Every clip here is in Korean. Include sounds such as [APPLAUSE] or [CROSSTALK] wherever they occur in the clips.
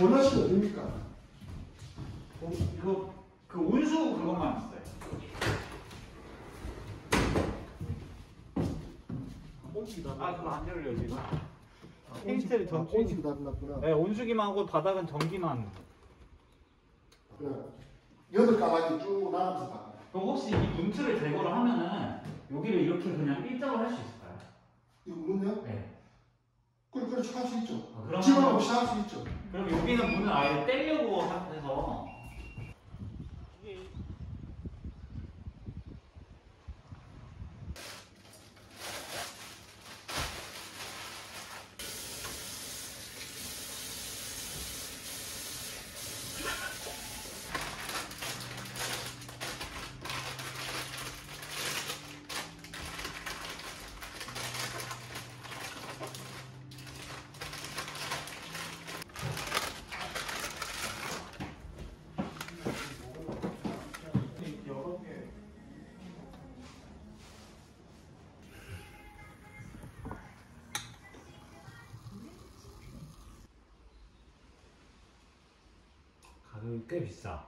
원하시는 어딥니까? 어, 이거 그 온수 그것만 있어요. 온수기다. 아 그거 안 열려 지금. 페인트를 전 온수기 달랐구나. 네 온수기만 하고 바닥은 전기만. 그래. 여덟 가닥이 쭉 나눠서 봐. 그럼 혹시 이 문틀을 제거를 하면은 여기를 이렇게 그냥 일자로 할 수 있을까요? 이거 문요? 네. 그래, 그래, 할수 있죠. 아, 그러면- 집어넣으시 할수 있죠. 그럼 여기는 문을 아예 떼려고 해서 꽤 비싸.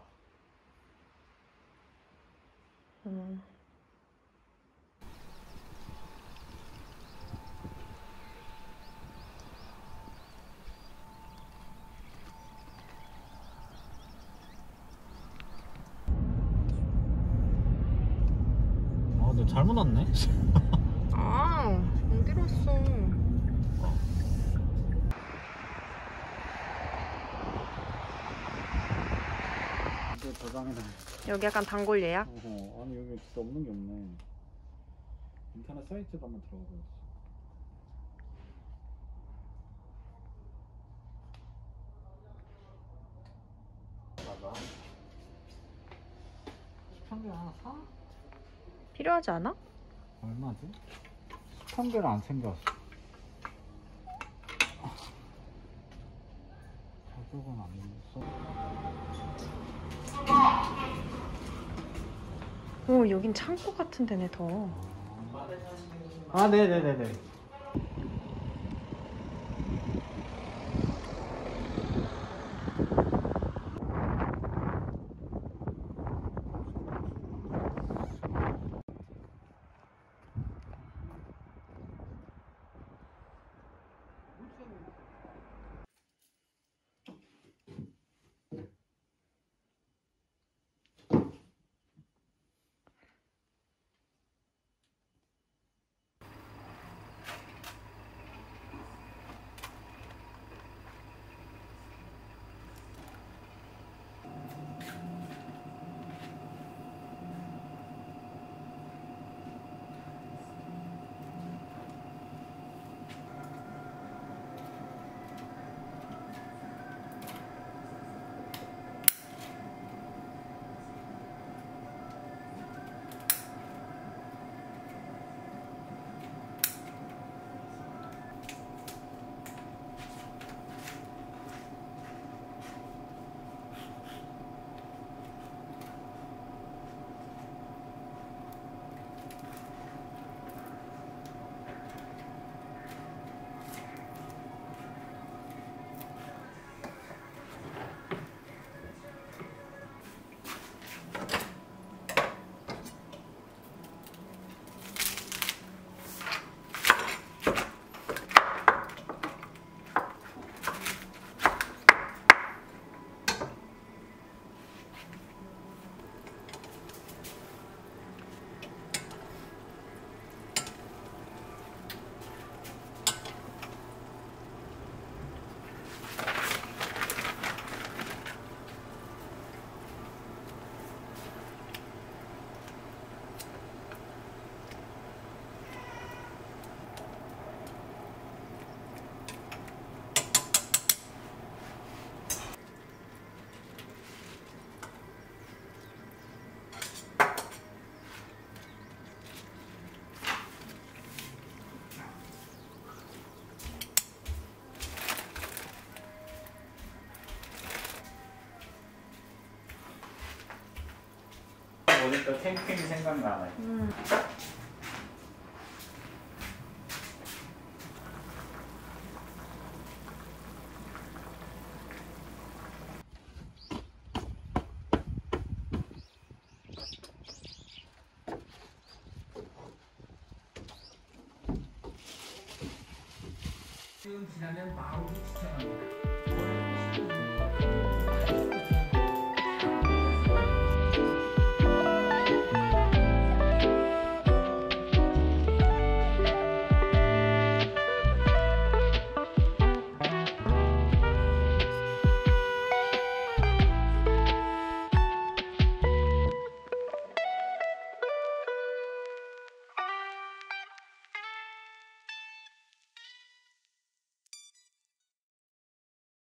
음. 아, 너 잘못 왔네. [LAUGHS] 아, 어디로 왔어? 저장해놔. 여기 약간 단골 예약? 어, 아니 여기 진짜 없는 게 없네. 인터넷 사이트도 한번 들어가 봐야지. 맞아. 시판대 하나 사? 필요하지 않아? 얼마지? 시판대를 안 챙겨왔어. 가격은 안 써. 오, 여긴 창고 같은 데네 더. 아, 네네네네. 하니까 캠핑이 생각나네. 음. 지금 지나면 마음이 지켜납니다.